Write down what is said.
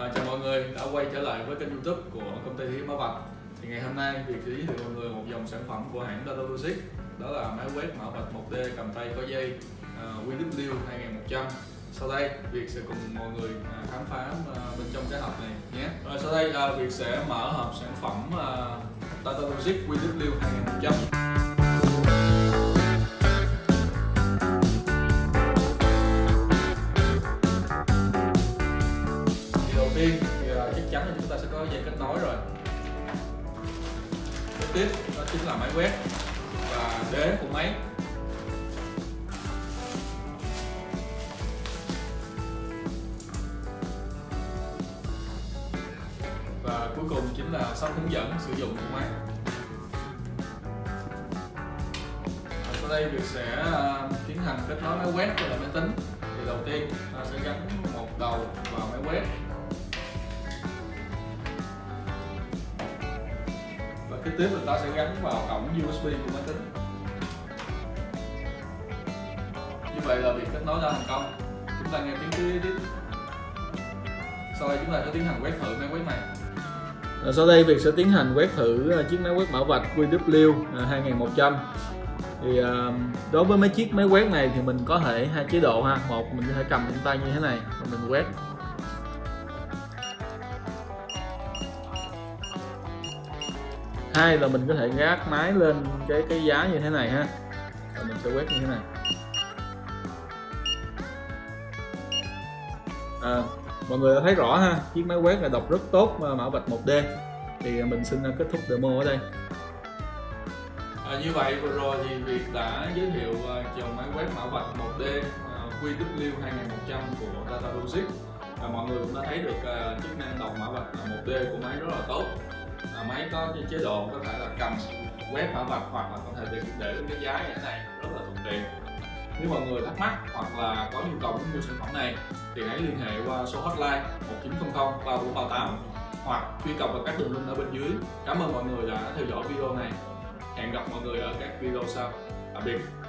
À, chào mọi người đã quay trở lại với kênh youtube của công ty thiết Mã Vạch thì ngày hôm nay Việt sẽ giới thiệu mọi người một dòng sản phẩm của hãng Data Logic đó là máy quét mã vạch 1D cầm tay có dây uh, WW 2100 sau đây Việt sẽ cùng mọi người uh, khám phá uh, bên trong cái hộp này nhé. Rồi sau đây uh, Việt sẽ mở hộp sản phẩm uh, Data Logic WW 2100 uh, chắn là chúng ta sẽ có dây kết nối rồi. Tiếp tiếp đó chính là máy quét và đế của máy. Và cuối cùng chính là sách hướng dẫn sử dụng của máy. Sau đây việc sẽ à, tiến hành kết nối máy quét với lại máy tính. Thì đầu tiên ta sẽ gắn một đầu vào máy quét. Cái kế tiếp là ta sẽ gắn vào cổng USB của máy tính. Như vậy là việc kết nối đã thành công. Chúng ta nghe tiếng kia tiếp sau đây chúng ta sẽ tiến hành quét thử máy quét này. À, sau đây việc sẽ tiến hành quét thử à, chiếc máy quét mã vạch QW 2100 à, thì đối với mấy chiếc máy quét này thì mình có thể hai chế độ ha. Một, mình có thể cầm trên tay như thế này, và mình quét. Hai là mình có thể gác máy lên cái cái giá như thế này ha. Và mình sẽ quét như thế này. À, mọi người đã thấy rõ ha chiếc máy quét là đọc rất tốt mã vạch 1D thì mình xin kết thúc demo ở đây. À, như vậy vừa rồi thì việc đã giới thiệu à, dòng máy quét mã vạch 1D QW 2100 của Data Logic. Và mọi người cũng đã thấy được uh, chức năng đọc mã vạch 1D của máy rất là tốt máy có cái chế độ có thể là cầm quét mã vạch hoặc là có thể để để cái giá như thế này rất là thuận tiện. Nếu mọi người thắc mắc hoặc là có nhu cầu muốn mua sản phẩm này thì hãy liên hệ qua số hotline 1900 3438 hoặc truy cập vào các đường link ở bên dưới. Cảm ơn mọi người đã theo dõi video này. Hẹn gặp mọi người ở các video sau. Tạm biệt.